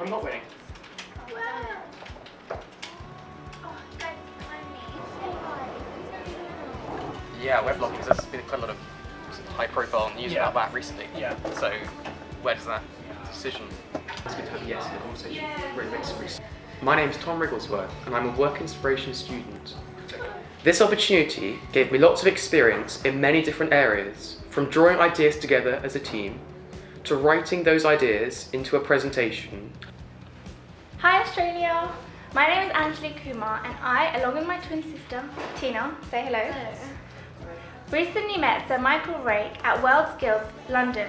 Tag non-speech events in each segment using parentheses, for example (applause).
I'm not winning. Yeah, weblog there's been quite a lot of high profile news Yeah. about that recently. Yeah. So where does that decision? It's good to have yes in the conversation. Really makes it My name's Tom Wrigglesworth and I'm a work inspiration student. This opportunity gave me lots of experience in many different areas, from drawing ideas together as a team to writing those ideas into a presentation Hi Australia! My name is Anjali Kumar and I, along with my twin sister, Tina, say hello. We recently met Sir Michael Rake at World Skills, London.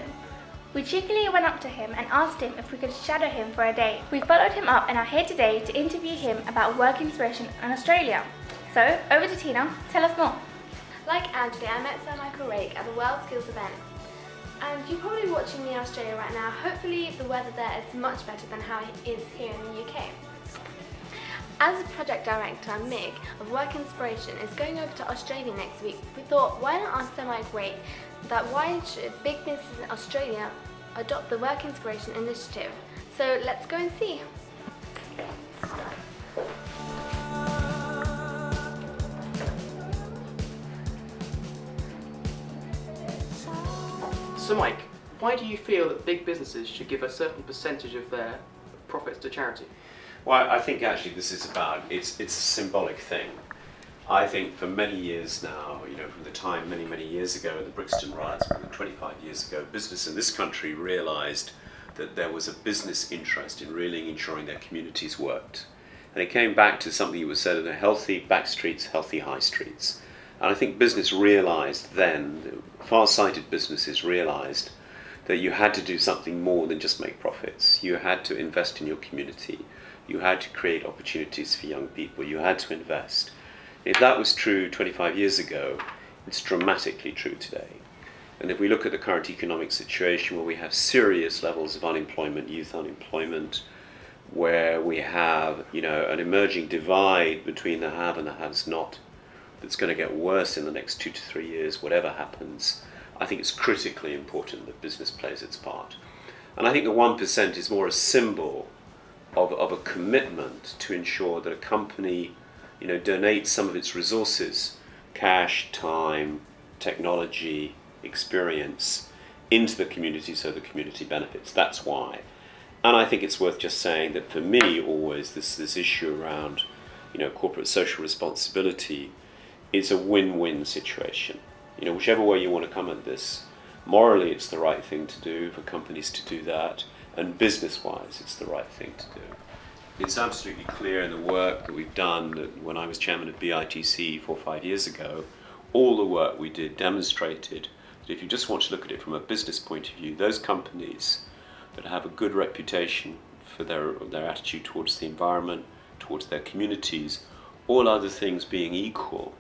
We cheekily went up to him and asked him if we could shadow him for a day. We followed him up and are here today to interview him about work inspiration in Australia. So, over to Tina, tell us more. Like Anjali, I met Sir Michael Rake at the World Skills event. And you're probably watching me in Australia right now. Hopefully the weather there is much better than how it is here in the UK. As a project director, Mig of Work Inspiration is going over to Australia next week. We thought, why not ask Mike Rake that why should big businesses in Australia adopt the Work Inspiration initiative? So let's go and see. So, Mike, why do you feel that big businesses should give a certain percentage of their profits to charity? Well, I think actually this is about it's it's a symbolic thing. I think for many years now, you know, from the time many many years ago, the Brixton riots, more than 25 years ago, business in this country realised that there was a business interest in really ensuring their communities worked, and it came back to something that was said in a healthy back streets, healthy high streets. And I think business realised then, far-sighted businesses realised that you had to do something more than just make profits. You had to invest in your community. You had to create opportunities for young people. You had to invest. If that was true 25 years ago, it's dramatically true today. And if we look at the current economic situation where we have serious levels of unemployment, youth unemployment, where we have, you know, an emerging divide between the have and the haves not, that's going to get worse in the next two to three years, whatever happens, I think it's critically important that business plays its part. And I think the 1% is more a symbol of, of a commitment to ensure that a company you know, donates some of its resources, cash, time, technology, experience, into the community so the community benefits. That's why. And I think it's worth just saying that for me, always, this, this issue around you know, corporate social responsibility is a win-win situation. You know, whichever way you want to come at this, morally it's the right thing to do for companies to do that, and business-wise it's the right thing to do. It's absolutely clear in the work that we've done that when I was chairman of BITC four or five years ago, all the work we did demonstrated that if you just want to look at it from a business point of view, those companies that have a good reputation for their, their attitude towards the environment, towards their communities, all other things being equal,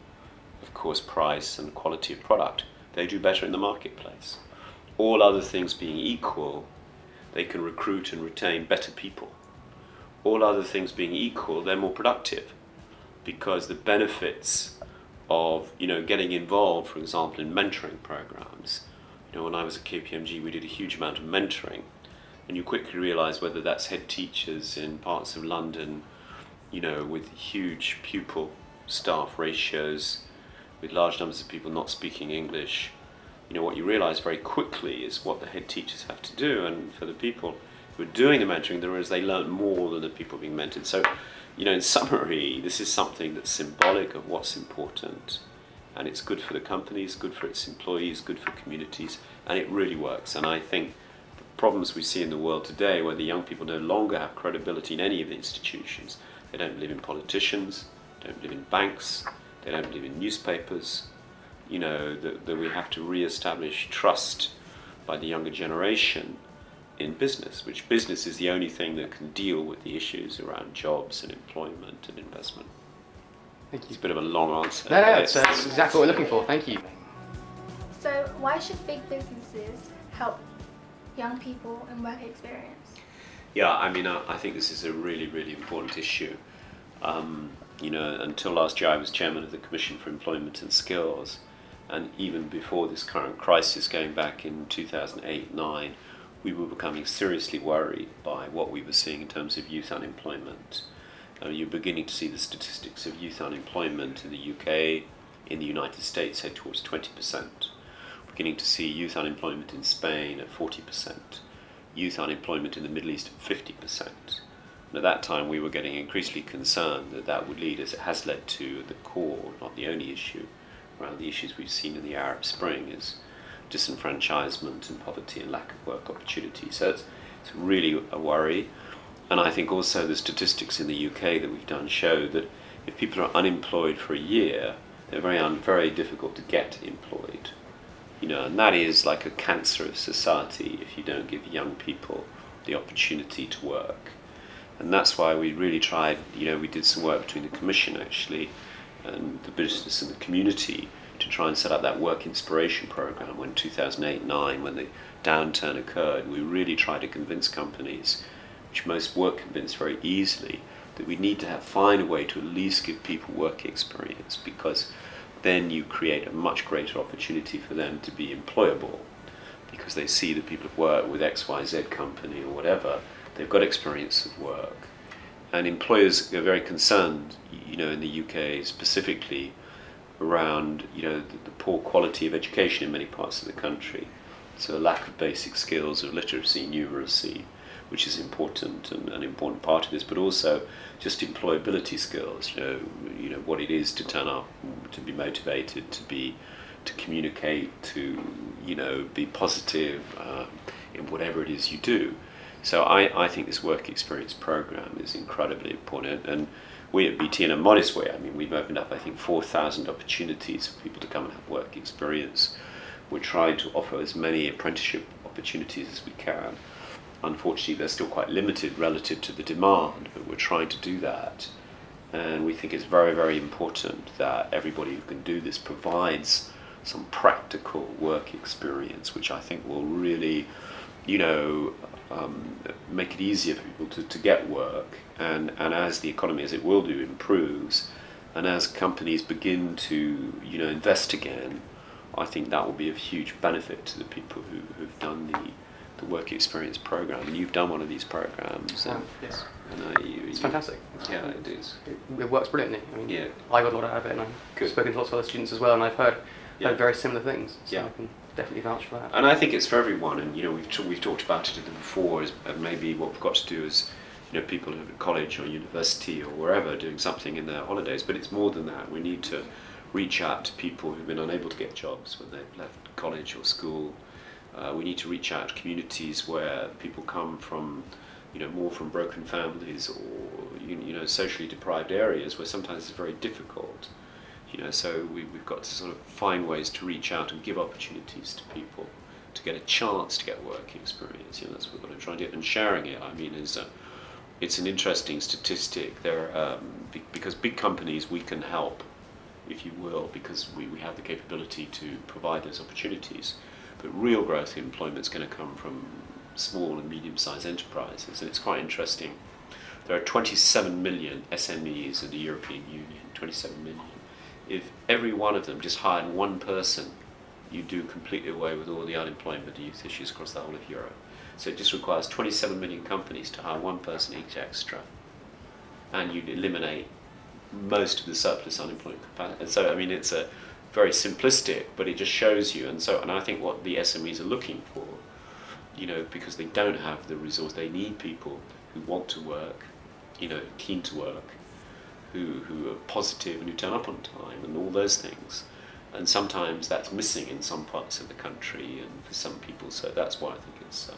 of course, price and quality of product, they do better in the marketplace. All other things being equal, they can recruit and retain better people. All other things being equal, they're more productive because the benefits of you know getting involved, for example, in mentoring programs. You know, when I was at KPMG, we did a huge amount of mentoring, and you quickly realise whether that's head teachers in parts of London, you know, with huge pupil staff ratios, with large numbers of people not speaking English, you know, what you realise very quickly is what the head teachers have to do, and for the people who are doing the mentoring, there is they learn more than the people being mentored. So, you know, in (laughs) summary, this is something that's symbolic of what's important, and it's good for the companies, good for its employees, good for communities, and it really works. And I think the problems we see in the world today, where the young people no longer have credibility in any of the institutions, they don't believe in politicians, don't believe in banks, they don't believe in newspapers, you know, that, that we have to re-establish trust by the younger generation in business, which business is the only thing that can deal with the issues around jobs and employment and investment. Thank you. It's a bit of a long answer. No, no, but that's, that's exactly what we're looking for. Thank you. So, why should big businesses help young people and work experience? Yeah, I mean, I, I think this is a really, really important issue. Um, you know, until last year, I was chairman of the Commission for Employment and Skills, and even before this current crisis, going back in 2008 9, we were becoming seriously worried by what we were seeing in terms of youth unemployment. Uh, you're beginning to see the statistics of youth unemployment in the UK, in the United States, head towards 20%. Beginning to see youth unemployment in Spain at 40%, youth unemployment in the Middle East at 50%. And at that time, we were getting increasingly concerned that that would lead, as it has led to, the core, not the only issue, around the issues we've seen in the Arab Spring is disenfranchisement and poverty and lack of work opportunity. So it's, it's really a worry. And I think also the statistics in the UK that we've done show that if people are unemployed for a year, they're very, un, very difficult to get employed. You know, and that is like a cancer of society if you don't give young people the opportunity to work. And that's why we really tried, you know, we did some work between the Commission actually and the business and the community to try and set up that work inspiration program when 2008-9 when the downturn occurred. We really tried to convince companies which most were convinced very easily that we need to have, find a way to at least give people work experience because then you create a much greater opportunity for them to be employable because they see that people have worked with XYZ company or whatever, they've got experience of work. And employers are very concerned, you know, in the UK specifically, around you know the, the, poor quality of education in many parts of the country. So a lack of basic skills of literacy, numeracy, which is important and an important part of this, but also just employability skills. You know, you know what it is to turn up, to be motivated, to be, to communicate, to you know be positive um, in whatever it is you do. So I, I think this work experience program is incredibly important and we at BT in a modest way, I mean, we've opened up, I think, 4,000 opportunities for people to come and have work experience. We're trying to offer as many apprenticeship opportunities as we can. Unfortunately, they're still quite limited relative to the demand, but we're trying to do that. And we think it's very, very important that everybody who can do this provides some practical work experience, which I think will really, you know, um, make it easier for people to, to get work. And, and as the economy, as it will do, improves, and as companies begin to you know invest again, I think that will be of huge benefit to the people who, who've done the, the work experience program. And you've done one of these programs. Um, yes. And, uh, you, it's you, fantastic. Yeah, it is. It, it, works brilliantly. I mean, yeah. I got a lot out of it, and I've Good. spoken to lots of other students as well, and I've heard, Yeah. heard very similar things. So Yeah. Definitely vouch for that. And I think it's for everyone. And you know, we've we've talked about it before. Is maybe what we've got to do is, you know, people at college or university or wherever doing something in their holidays. But it's more than that. We need to reach out to people who've been unable to get jobs when they've left college or school. Uh, we need to reach out to communities where people come from, you know, more from broken families or you, you know socially deprived areas where sometimes it's very difficult. You know, so we, we've got to sort of find ways to reach out and give opportunities to people to get a chance to get work experience. You know, that's what we've got to try and do. And sharing it, I mean, is a, it's an interesting statistic. There, um, be, because big companies we can help, if you will, because we, we have the capability to provide those opportunities. But real growth in employment is going to come from small and medium-sized enterprises, and it's quite interesting. There are 27 million SMEs in the European Union. 27 million if every one of them just hired one person, you do completely away with all the unemployment and youth issues across the whole of Europe. So it just requires 27 million companies to hire one person each extra, and you'd eliminate most of the surplus unemployment capacity. And so, I mean, it's a very simplistic, but it just shows you. And so, and I think what the SMEs are looking for, you know, because they don't have the resource, they need people who want to work, you know, keen to work, who, who are positive and who turn up on time and all those things. And sometimes that's missing in some parts of the country and for some people, so that's why I think it's uh,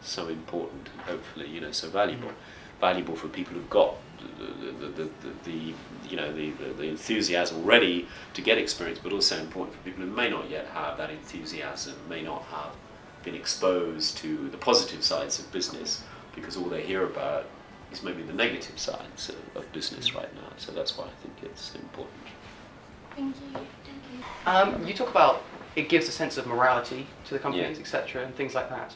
so important and hopefully, you know, so valuable. Valuable for people who've got the, the, the, the, you know, the, the, the enthusiasm already to get experience, but also important for people who may not yet have that enthusiasm, may not have been exposed to the positive sides of business because all they hear about is maybe the negative sides of, of business right now. So that's why I think it's important. Thank you. Um, you talk about it gives a sense of morality to the companies, Yeah. etc., and things like that.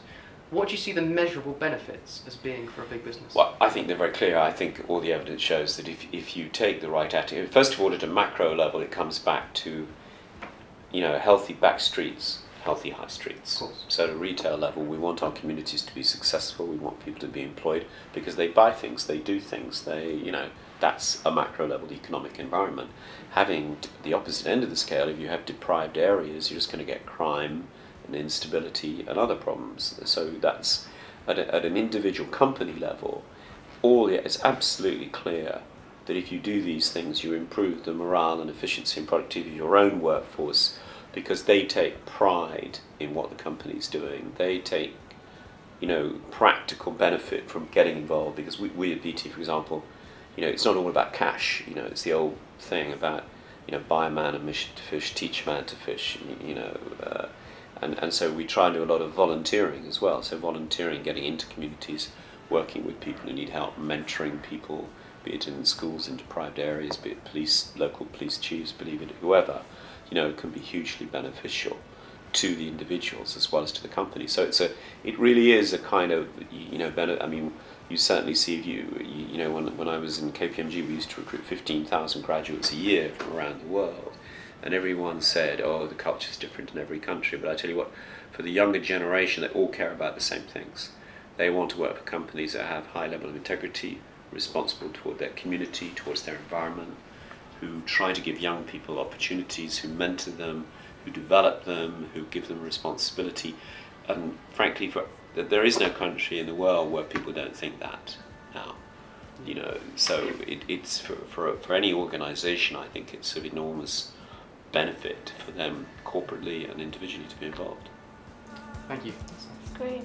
What do you see the measurable benefits as being for a big business? Well, I think they're very clear. I think all the evidence shows that if, if you take the right attitude, first of all, at a macro level, it comes back to, you know, healthy back streets, healthy high streets. So at a retail level, we want our communities to be successful. We want people to be employed because they buy things, they do things. They, you know, that's a macro level economic environment. Having the opposite end of the scale, if you have deprived areas, you're just going to get crime and instability and other problems. So that's at, a, at an individual company level. All it's absolutely clear that if you do these things, you improve the morale and efficiency and productivity of your own workforce because they take pride in what the company's doing. They take, you know, practical benefit from getting involved because we, we at BT, for example, you know, it's not all about cash. You know, it's the old thing about, you know, buy a man a mission to fish, teach a man to fish. You, know, uh, and and so we try and do a lot of volunteering as well. So volunteering, getting into communities, working with people who need help, mentoring people, be it in schools in deprived areas, be it police, local police chiefs, believe it, whoever, you know, can be hugely beneficial to the individuals as well as to the company. So it's a, it really is a kind of, you know, bene- I mean, you certainly see if you, you, you know, when, when I was in KPMG, we used to recruit 15,000 graduates a year from around the world. And everyone said, oh, the culture's different in every country. But I tell you what, for the younger generation, they all care about the same things. They want to work for companies that have high level of integrity, responsible toward their community, towards their environment, who try to give young people opportunities, who mentor them, who develop them, who give them responsibility. And frankly, for, there is no country in the world where people don't think that now. You know, so it, it's for, for, for any organization, I think it's of enormous benefit for them corporately and individually to be involved. Thank you. It's great.